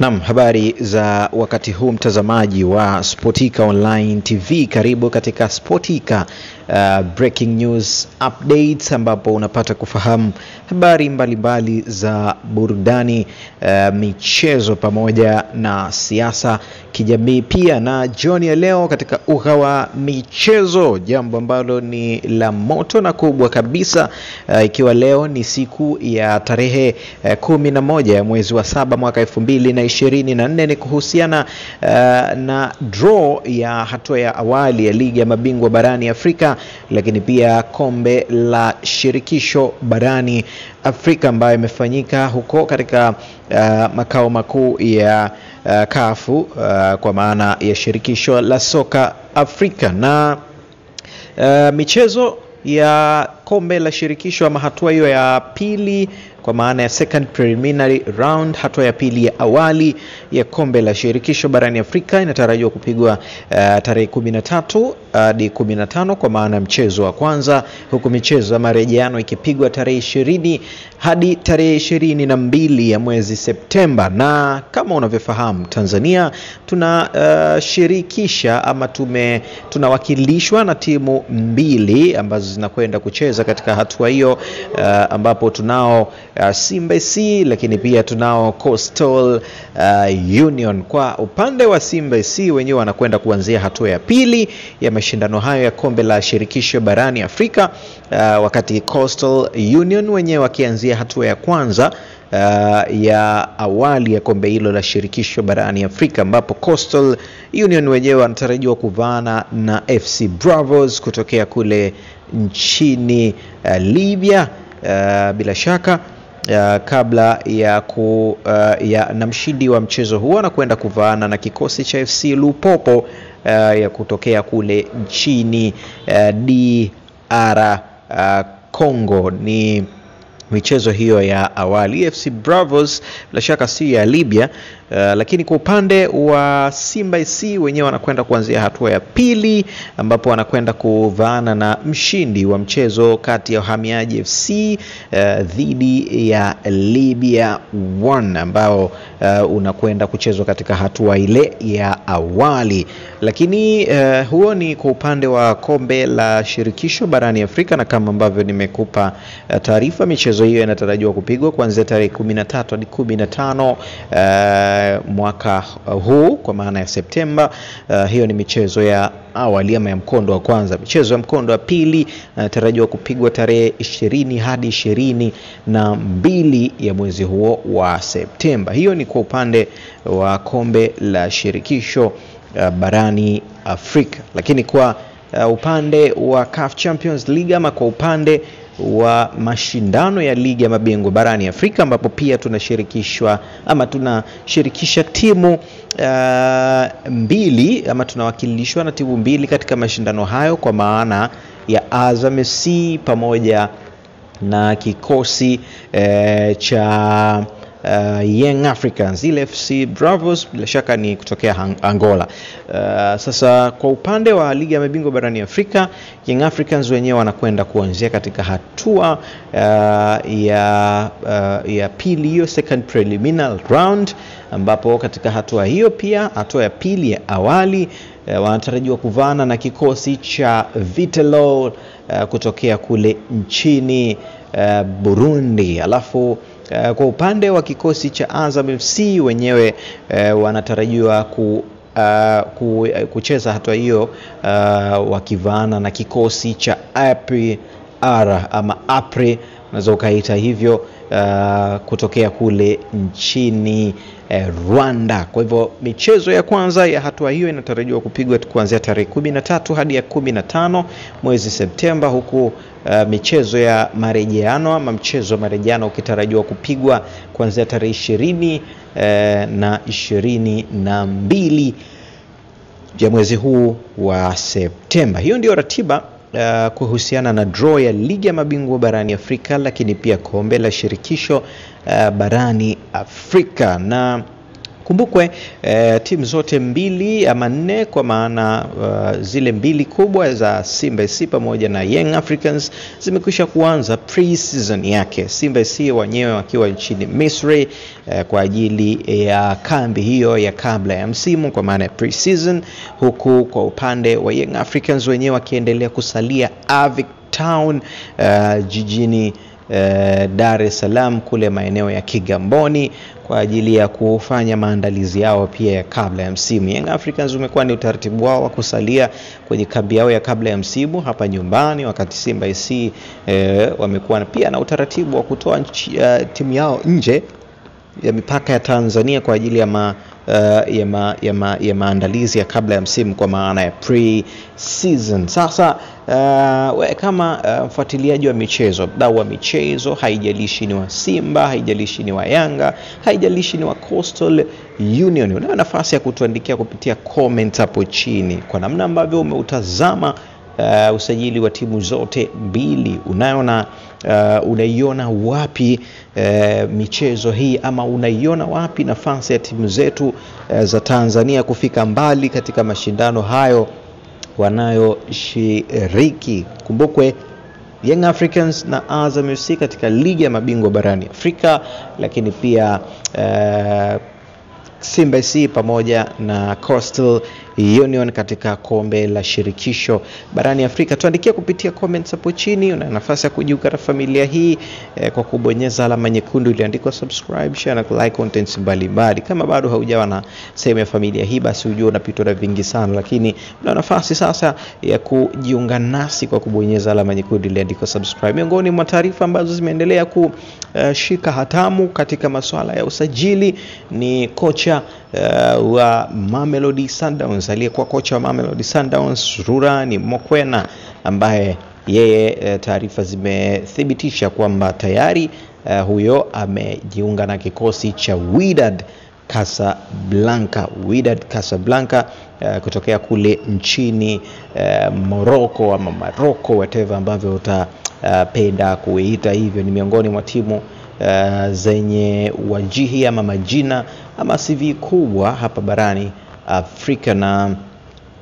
Naam, habari za wakati huu mtazamaji wa Sportika Online TV, karibu katika Sportika uh, breaking news updates, ambapo unapata kufahamu habari mbalimbali mbali za burudani uh, michezo pamoja na siasa, kijamii pia. Na jioni ya leo katika uga wa michezo, jambo ambalo ni la moto na kubwa kabisa uh, ikiwa leo ni siku ya tarehe uh, kumi na moja ya mwezi wa saba mwaka elfu mbili na ishirini na nne ni kuhusiana uh, na draw ya hatua ya awali ya ligi ya mabingwa barani Afrika, lakini pia kombe la shirikisho barani Afrika ambayo imefanyika huko katika uh, makao makuu ya uh, kafu uh, kwa maana ya shirikisho la soka Afrika. Na uh, michezo ya kombe la shirikisho ama hatua hiyo ya pili kwa maana ya second preliminary round, hatua ya pili ya awali ya kombe la shirikisho barani Afrika inatarajiwa kupigwa uh, tarehe 13 hadi 15 kwa maana mchezo wa kwanza, huku michezo ya marejeano ikipigwa tarehe ishirini hadi tarehe ishirini na mbili ya mwezi Septemba. Na kama unavyofahamu, Tanzania tunashirikisha uh, ama tume tunawakilishwa na timu mbili ambazo zinakwenda kucheza katika hatua hiyo uh, ambapo tunao uh, Simba SC lakini pia tunao Coastal uh, Union. Kwa upande wa Simba SC wenyewe wanakwenda kuanzia hatua ya pili ya mashindano hayo ya kombe la shirikisho barani Afrika uh, wakati Coastal Union wenyewe wakianzia hatua ya kwanza Uh, ya awali ya kombe hilo la shirikisho barani Afrika ambapo Coastal Union wenyewe wanatarajiwa kuvaana na FC Bravos kutokea kule nchini uh, Libya uh, bila shaka uh, kabla ya ku uh, ya, na mshindi wa mchezo huo anakwenda kuvaana na kikosi cha FC Lupopo uh, ya kutokea kule nchini uh, DR uh, Congo ni michezo hiyo ya awali. FC Bravos bila shaka si ya Libya. Uh, lakini kwa upande wa Simba SC wenyewe wanakwenda kuanzia hatua ya pili ambapo wanakwenda kuvaana na mshindi wa mchezo kati ya Uhamiaji FC uh, dhidi ya Libya One ambao uh, unakwenda kuchezwa katika hatua ile ya awali. Lakini uh, huo ni kwa upande wa kombe la shirikisho barani Afrika, na kama ambavyo nimekupa taarifa, michezo hiyo inatarajiwa kupigwa kuanzia tarehe 13 hadi 15 uh, mwaka huu kwa maana ya Septemba. Uh, hiyo ni michezo ya awali ama ya mkondo wa kwanza. Michezo ya mkondo wa pili inatarajiwa uh, kupigwa tarehe ishirini hadi ishirini na mbili ya mwezi huo wa Septemba. Hiyo ni kwa upande wa kombe la shirikisho uh, barani Afrika, lakini kwa uh, upande wa CAF Champions League ama kwa upande wa mashindano ya ligi ya mabingwa barani Afrika ambapo pia tunashirikishwa ama tunashirikisha timu uh, mbili ama tunawakilishwa na timu mbili katika mashindano hayo kwa maana ya Azam FC pamoja na kikosi uh, cha Uh, Young Africans ile FC Bravos bila shaka ni kutokea Angola. Uh, sasa kwa upande wa ligi ya mabingwa barani Afrika, Young Africans wenyewe wanakwenda kuanzia katika hatua uh, ya, uh, ya pili hiyo second preliminary round, ambapo katika hatua hiyo pia hatua ya pili ya awali uh, wanatarajiwa kuvana na kikosi cha Vitelo uh, kutokea kule nchini uh, Burundi. Alafu Uh, kwa upande wa kikosi cha Azam FC wenyewe uh, wanatarajiwa ku, uh, ku, kucheza hatua hiyo uh, wakivaana na kikosi cha APR ama APRE unaweza ukaita hivyo uh, kutokea kule nchini uh, Rwanda. Kwa hivyo michezo ya kwanza ya hatua hiyo inatarajiwa kupigwa kuanzia tarehe kumi na tatu hadi ya kumi na tano mwezi Septemba huku Uh, michezo ya marejeano ama mchezo wa marejeano ukitarajiwa kupigwa kuanzia tarehe ishirini uh, na ishirini na mbili ya mwezi huu wa Septemba. Hiyo ndio ratiba uh, kuhusiana na draw ya ligi ya mabingwa barani Afrika, lakini pia kombe la shirikisho uh, barani Afrika. Na Kumbukwe eh, timu zote mbili ama nne kwa maana uh, zile mbili kubwa za Simba SC pamoja na Young Africans zimekwisha kuanza pre-season yake, Simba SC wenyewe wakiwa nchini Misri eh, kwa ajili ya kambi hiyo ya kabla ya msimu kwa maana ya pre-season, huku kwa upande wa Young Africans wenyewe wakiendelea kusalia Avic Town uh, jijini uh, Dar es Salaam kule maeneo ya Kigamboni kwa ajili ya kufanya maandalizi yao pia ya kabla ya msimu. Young Africans umekuwa ni utaratibu wao wa kusalia kwenye kambi yao ya kabla ya msimu hapa nyumbani, wakati Simba SC eh, wamekuwa pia na utaratibu wa kutoa uh, timu yao nje ya mipaka ya Tanzania kwa ajili ya, ma, uh, ya, ma, ya, ma, ya maandalizi ya kabla ya msimu kwa maana ya pre-season. Sasa uh, we kama uh, mfuatiliaji wa michezo, mdau wa michezo, haijalishi ni wa Simba, haijalishi ni wa Yanga, haijalishi ni wa Coastal Union, unayo nafasi ya kutuandikia kupitia comment hapo chini kwa namna ambavyo umeutazama uh, usajili wa timu zote mbili unaona uh, unaiona wapi uh, michezo hii ama unaiona wapi nafasi ya timu zetu uh, za Tanzania kufika mbali katika mashindano hayo wanayoshiriki. Kumbukwe Young Africans na Azam FC katika ligi ya mabingwa barani Afrika, lakini pia uh, Simba SC pamoja na Coastal Union katika kombe la shirikisho barani Afrika. Tuandikia kupitia comments hapo chini. Una nafasi ya kujiunga na familia hii eh, kwa kubonyeza alama nyekundu iliyoandikwa subscribe, share na kulike contents mbalimbali. Kama bado haujawa na sehemu ya familia hii, basi ujue unapitwa na vingi sana, lakini una nafasi sasa ya kujiunga nasi kwa kubonyeza alama nyekundu iliyoandikwa subscribe. Miongoni mwa taarifa ambazo zimeendelea kushika hatamu katika masuala ya usajili ni kocha uh, wa Mamelodi Sundowns aliyekuwa kocha wa Mamelodi Sundowns Rurani Mokwena ambaye yeye uh, taarifa zimethibitisha kwamba tayari uh, huyo amejiunga na kikosi cha Wydad Casablanca, Wydad Casablanca uh, kutokea kule nchini uh, Morocco ama Morocco, whatever ambavyo utapenda uh, kuiita hivyo. Ni miongoni mwa timu uh, zenye wajihi ama majina ama CV kubwa hapa barani Afrika na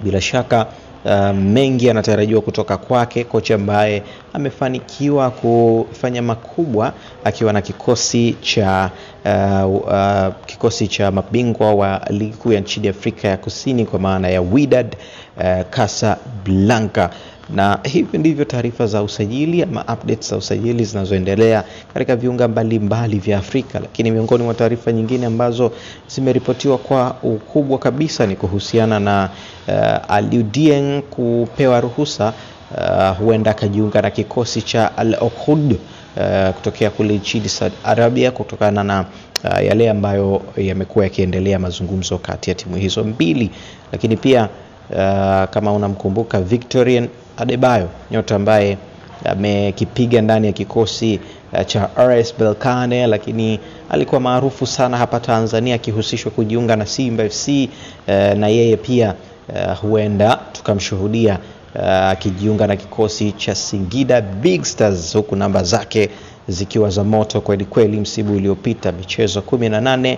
bila shaka uh, mengi yanatarajiwa kutoka kwake, kocha ambaye amefanikiwa kufanya makubwa akiwa na kikosi cha uh, uh, kikosi cha mabingwa wa ligi kuu ya nchini Afrika ya Kusini kwa maana ya Wydad uh, Casablanca na hivi ndivyo taarifa za usajili ama updates za usajili zinazoendelea katika viunga mbalimbali vya Afrika. Lakini miongoni mwa taarifa nyingine ambazo zimeripotiwa kwa ukubwa kabisa ni kuhusiana na uh, Aliou Dieng kupewa ruhusa uh, huenda akajiunga na kikosi cha Al uh, kutokea kule nchini Saudi Arabia kutokana na uh, yale ambayo yamekuwa yakiendelea mazungumzo kati ya timu hizo mbili, lakini pia uh, kama unamkumbuka Victorian Adebayo nyota ambaye amekipiga ndani ya kikosi uh, cha RS Berkane, lakini alikuwa maarufu sana hapa Tanzania akihusishwa kujiunga na Simba FC uh, na yeye pia uh, huenda tukamshuhudia akijiunga na kikosi cha Singida Big Stars, huku namba zake zikiwa za moto kweli kweli. Msimu uliopita michezo 18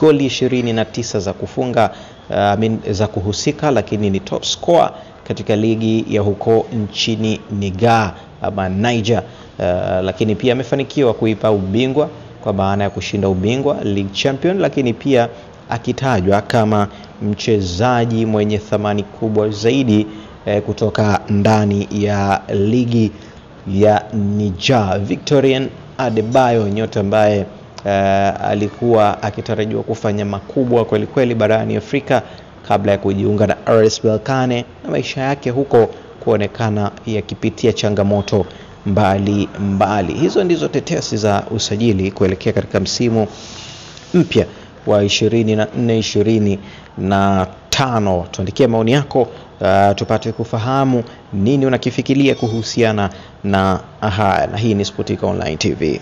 goli 29 za kufunga uh, za kuhusika, lakini ni top scorer katika ligi ya huko nchini niga ama Niger. Uh, lakini pia amefanikiwa kuipa ubingwa kwa maana ya kushinda ubingwa league champion, lakini pia akitajwa kama mchezaji mwenye thamani kubwa zaidi eh, kutoka ndani ya ligi ya nija Victorian Adebayo nyota ambaye eh, alikuwa akitarajiwa kufanya makubwa kwelikweli kweli barani Afrika kabla ya kujiunga na RS Berkane na maisha yake huko kuonekana yakipitia changamoto mbali mbali. Hizo ndizo tetesi za usajili kuelekea katika msimu mpya wa 24 25 na tano. Tuandikie maoni yako uh, tupate kufahamu nini unakifikiria kuhusiana na haya, na hii ni Sputnik Online TV.